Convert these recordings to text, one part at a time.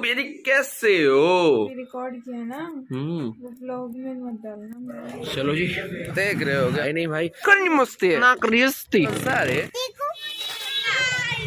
मेरी कैसे हो? रिकॉर्ड किया ना हम्म। वो ब्लॉग में मत डालना चलो जी देख रहे हो नहीं भाई। करनी मस्ती ना करियस्ती सारे।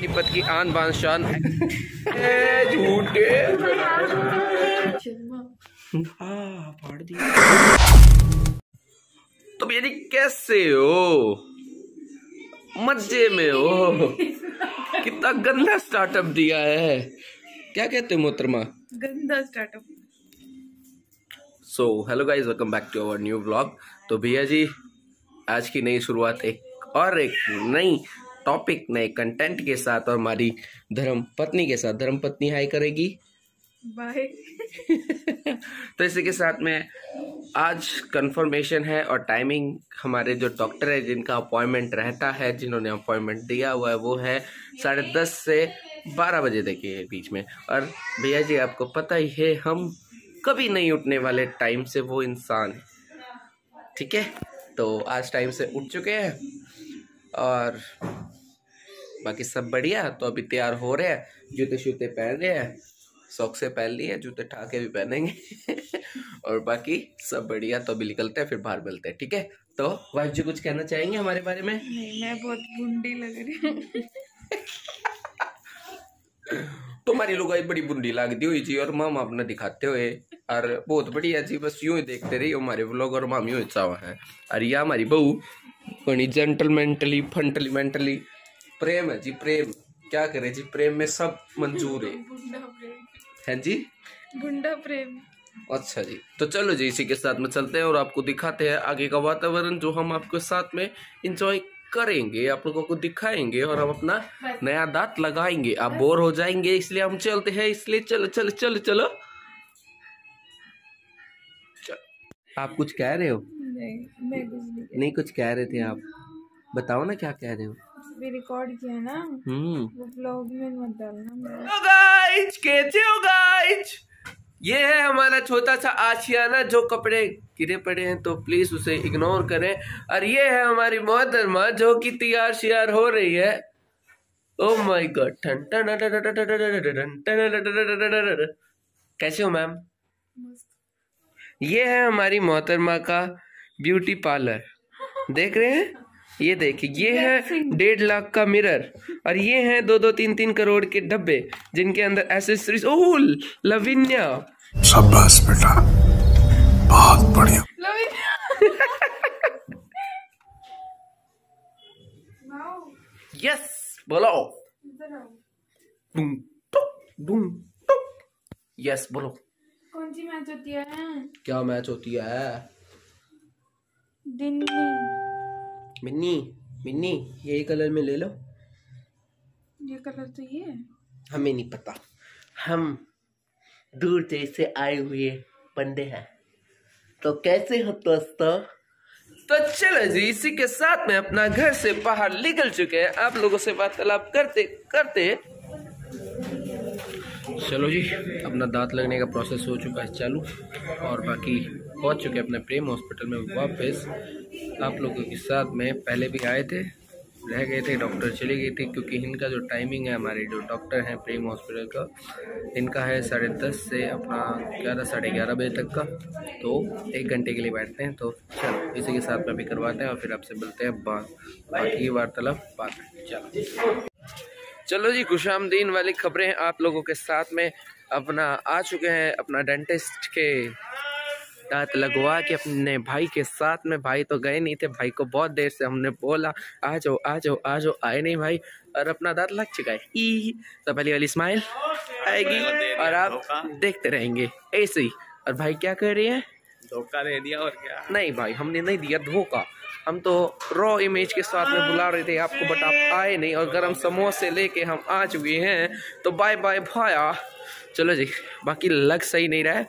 तिब्बत की आन बान शान। झूठे। हाँ, फाड़ दिया। तो मेरी कैसे हो? मज़े में हो। कितना गंदा स्टार्टअप दिया है। क्या कहते हो मोहतरमा? गंदा startup so hello guys welcome back to our new vlog तो भैया जी आज की नई शुरुआत एक और एक नई टॉपिक नए कंटेंट के साथ और हमारी धर्म पत्नी के साथ। धर्म पत्नी हाई करेगी। बाय तो इसी के साथ में आज कंफर्मेशन है और टाइमिंग हमारे जो डॉक्टर है जिनका अपॉइंटमेंट रहता है जिन्होंने अपॉइंटमेंट दिया हुआ है वो है साढ़े दस से बारह बजे तक के बीच में। और भैया जी आपको पता ही है हम कभी नहीं उठने वाले टाइम से वो इंसान है। ठीक है? तो आज टाइम से उठ चुके हैं। और बाकी सब बढ़िया तो अभी तैयार हो रहे हैं। जूते शूते पहन रहे हैं सॉक से पहन लिए जूते ठाके भी पहनेंगे। और बाकी सब बढ़िया तो अभी निकलते हैं फिर बाहर मिलते हैं। ठीक है? तो वाइफ जी कुछ कहना चाहेंगे हमारे बारे में? नहीं मैं बहुत गुंडी लग रही हूँ। तुम्हारी लुगाई बड़ी बुंडी लगती हुई जी और मामा अपना दिखाते हुए। और बहुत बढ़िया जी बस यूँ ही देखते रही हमारे व्लॉग और मामी हुई चावा है। और यह हमारी बहू बड़ी जेंटलमेंटली फंटलीमेंटली प्रेम है जी प्रेम। क्या करे जी प्रेम में सब मंजूर है। हैं जी? गुंडा प्रेम। अच्छा जी तो चलो जी इसी के साथ में चलते हैं और आपको दिखाते हैं आगे का वातावरण जो हम आपके साथ में इंजॉय करेंगे आप लोगों को दिखाएँगे और हम अपना नया दांत लगाएँगे। आप बोर हो जाएँगे इसलिए हम चलते हैं इसलिए चलो चलो चलो चलो। आप कुछ कह रहे हो? नहीं मैं कुछ नहीं कुछ कह रहे थे आप। बताओ ना क्या कह रहे हो? रिकॉर्ड किया ना हम्म। वो ब्लॉग में मत डालना। कैसे हो ये है हमारा छोटा सा आशियाना जो कपड़े गिरे पड़े हैं तो प्लीज़ उसे इग्नोर करें और ये है हमारी मोहतरमा जो कि तैयार शियार हो रही है ओ माय गॉड कैसे हो मैम ये है हमारी मोहतरमा का ब्यूटी पार्लर देख रहे हैं ये देखिए ये है डेढ़ लाख का मिरर और ये है दो दो तीन तीन करोड़ के डब्बे जिनके अंदर एसेसरीज ओह लविन्या। शाबाश बेटा। बहुत बढ़िया। यस बोलो। डूम टुक यस बोलो। कौन सी मैच होती है? क्या मैच होती है? दिन मिन्नी मिन्नी यही कलर में ले लो। ये कलर तो ये है। हमें नहीं पता। हम दूर देश से आए हुए बंदे हैं। तो कैसे हो दोस्तों? तो चलो जी इसी के साथ में अपना घर से बाहर निकल चुके हैं। आप लोगों से वार्तालाप करते करते चलो जी अपना दांत लगने का प्रोसेस हो चुका है चालू। और बाकी पहुँच चुके हैं अपने प्रेम हॉस्पिटल में वापस। आप लोगों के साथ में पहले भी आए थे, रह गए थे डॉक्टर चले गई थे, क्योंकि इनका जो टाइमिंग है हमारे, जो डॉक्टर हैं प्रेम हॉस्पिटल का, इनका है साढ़े दस से अपना ग्यारह, साढ़े ग्यारह बजे तक का। तो एक घंटे के लिए बैठते हैं तो चलो, इसी के साथ में भी करवाते हैं और फिर आपसे मिलते हैं बात बाकी वार्तालाप में चलो। चलो जी, खुशामदीन वाली खबरें आप लोगों के साथ में अपना आ चुके हैं, अपना डेंटिस्ट के दांत लगवा के अपने भाई के साथ में। भाई तो गए नहीं थे भाई को बहुत देर से हमने बोला आ जाओ आ जाओ आ जाओ। आए नहीं भाई और अपना दांत लग चुका है। ई तो पहली वाली स्माइल आएगी और आप देखते रहेंगे ऐसे ही। और भाई क्या कर रही है? धोखा दे दिया और क्या? नहीं भाई हमने नहीं दिया धोखा। हम तो रॉ इमेज के साथ में बुला रहे थे आपको बट आप आए नहीं और गर्म समोसे लेके हम आ चुके हैं। तो बाय बाय भाया। चलो जी बाकी लग सही नहीं रहा है।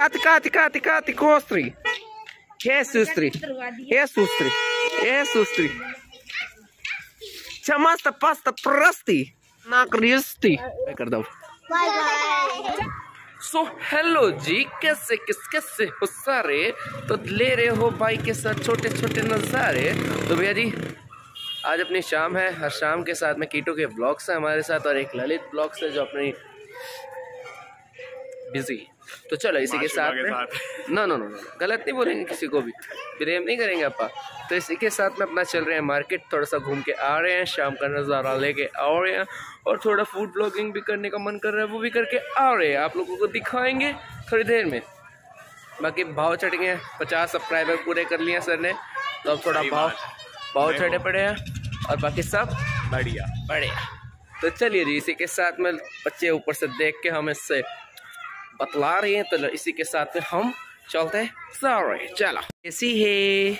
Kali, Postri. Cati, cati, cati, cati, costri. Jesus, Jesus, Jesus. Chamasta pasta prasti. ना क्रिस्टी मैं कर दो सो हेलो जी कैसे किस कैसे हो सारे तो ले रहे हो भाई के साथ छोटे छोटे नज़ारे तो भैया जी आज अपनी शाम है हर शाम के साथ में कीटो के ब्लॉग्स हैं हमारे साथ और एक ललित ब्लॉग्स है जो अपनी बिज़ी तो चलो इसी के साथ में नो नो नो गलत नहीं बोलेंगे किसी को भी। प्रेम नहीं करेंगे अपा तो इसी के साथ में अपना चल रहे हैं मार्केट थोड़ा सा घूम के आ रहे हैं शाम का नज़ारा लेके आ रहे हैं और थोड़ा फ़ूड ब्लॉगिंग भी करने का मन कर रहा है वो भी करके आ रहे हैं। आप लोगों को दिखाएँगे थोड़ी देर में। बाकी भाव चढ़ गए हैं पचास सब्सक्राइबर पूरे कर लिए सर ने। तो अब थोड़ा भाव भाव चढ़े पड़े हैं और बाकी सब बढ़िया। बढ़िया। तो चलिए जी इसी के साथ में बच्चे ऊपर से देख के हम इससे बतला रहे हैं तो इसी के साथ में हम चलते हैं। सॉरी चलो। ऐसी है।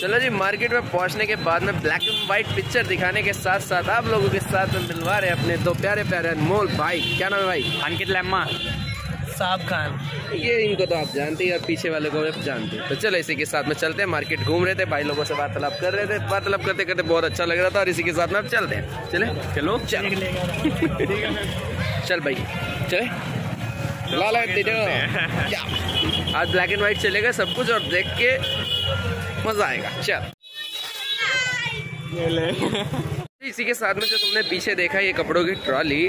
चलो जी मार्केट में पहुँचने के बाद में ब्लैक एंड व्हाइट पिक्चर दिखाने के साथ साथ आप लोगों के साथ में मिलवा रहे अपने दो प्यारे प्यारे अनमोल भाई। क्या नाम है भाई? अंकित लेम्मा। साहब खान। ये इनको तो आप जानते हैं और पीछे वाले को भी जानते हैं। तो चलो इसी के साथ में चलते हैं मार्केट घूम रहे थे भाई लोगों से वार्तालाप कर रहे थे। वार्तालाप करते करते बहुत अच्छा लग रहा था और इसी के साथ में आप चलते हैं। चले? चलो। चल। चल भाई चले? लाला आज ब्लैक एंड व्हाइट चलेगा सब कुछ और देख के मज़ा आएगा। चल। इसी के साथ में जो तुमने पीछे देखा ये कपड़ों की ट्रॉली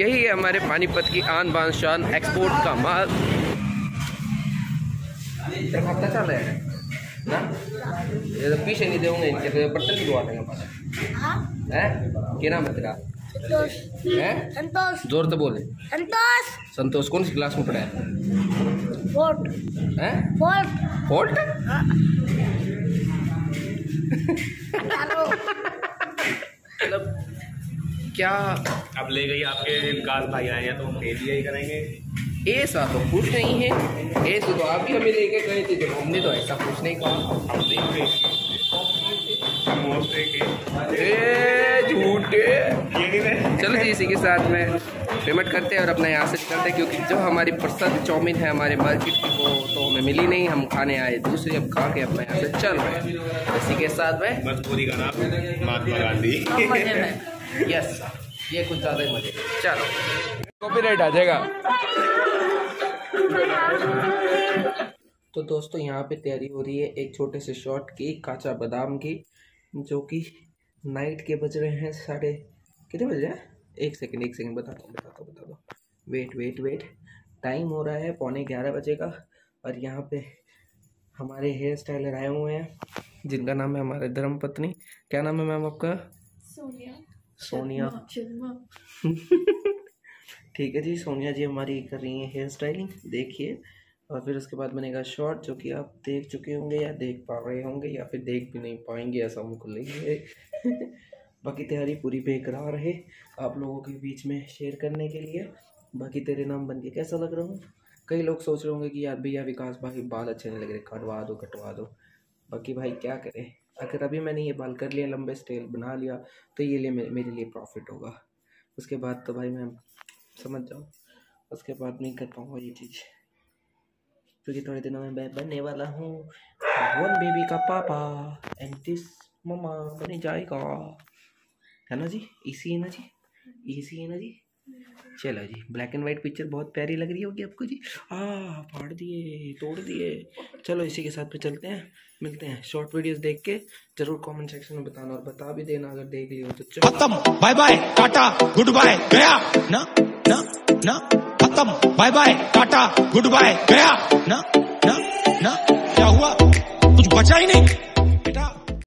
यही है हमारे पानीपत की आन बान शान एक्सपोर्ट का माल। हफ़्ता चल रहा है? ना? ये तो पीछे नहीं देंगे इनके तो बर्तन भी धोआ देंगे हैं? क्या नाम है तेरा? हैं? संतोष। ज़ोर तो बोले। संतोष। संतोष कौन सी क्लास में पढ़ा है? फोर्ट हैं। फोर्ट मतलब क्या? अब ले गई आपके विकास भाई आए हैं तो हम ले ही करेंगे। ऐसा तो कुछ नहीं है। ऐसे तो आप ही हमें लेके गए थे जब हमने तो ऐसा कुछ नहीं कहा। हम नहीं के झूठे। ये नहीं रहे चलो जी इसी के साथ में पेमेंट करते हैं और अपना यहाँ से करते हैं क्योंकि जो हमारी प्रसिद्ध चाउमीन है हमारे मार्केट की वो तो हमें मिली नहीं। हम खाने आए दूसरी अब खा के अपना यहाँ से चल रहे हैं। इसी के साथ में मजबूरी का नाम महात्मा गांधी। यस ये कुछ ज़्यादा ही मज़े। चलो। कॉपीराइट आ जाएगा। तो दोस्तों यहाँ पे तैयारी हो रही है एक छोटे से शॉट की काचा बादाम की। जो कि नाइट के बज रहे हैं साढ़े कितने बज रहे हैं? एक सेकेंड एक सेकेंड बता दो बता दो बता दो वेट वेट वेट टाइम हो रहा है पौने ग्यारह बजे का और यहाँ पे हमारे हेयर स्टाइलर आए हुए हैं जिनका नाम है हमारे धर्म पत्नी। क्या नाम है मैम आपका? सोनिया। सोनिया। ठीक है जी सोनिया जी हमारी कर रही हैं हेयर स्टाइलिंग देखिए और फिर उसके बाद बनेगा शॉर्ट जो कि आप देख चुके होंगे या देख पा रहे होंगे या फिर देख भी नहीं पाएँगे, ऐसा हमको लेंगे बाकी तैयारी पूरी बेकरार है आप लोगों के बीच में शेयर करने के लिए। बाकी तेरे नाम बन के कैसा लग रहा हूँ? कई लोग सोच रहे होंगे कि यार भैया विकास भाई बाल अच्छे नहीं लग रहे, कटवा दो कटवा दो। बाकी भाई क्या करें? अगर अभी मैंने ये बाल कर लिया, लंबे स्टेल बना लिया तो ये लिए मेरे लिए प्रॉफिट होगा। उसके बाद तो भाई मैं समझ जाऊँ, उसके बाद नहीं कर पाऊँगा ये चीज़। क्योंकि थोड़े दिनों में मैं बनने वाला हूँ। वन बेबी का पापा एंड दिस मम्मा बने जाएगा। है ना जी? इसी है ना जी? इसी है ना जी? चलो जी ब्लैक एंड वाइट पिक्चर बहुत प्यारी लग रही होगी आपको जी। आ फाड़ दिए, तोड़ दिए। चलो इसी के साथ पे चलते हैं। मिलते हैं शॉर्ट वीडियोस देख के। ज़रूर कमेंट सेक्शन में बताना और बता भी देना अगर देख लियो तो। खत्म। Bye bye Tata goodbye गया। ना? ना? ना? खत्म। Bye bye Tata goodbye गया। ना ना ना, क्या हुआ? कुछ बचा ही नहीं।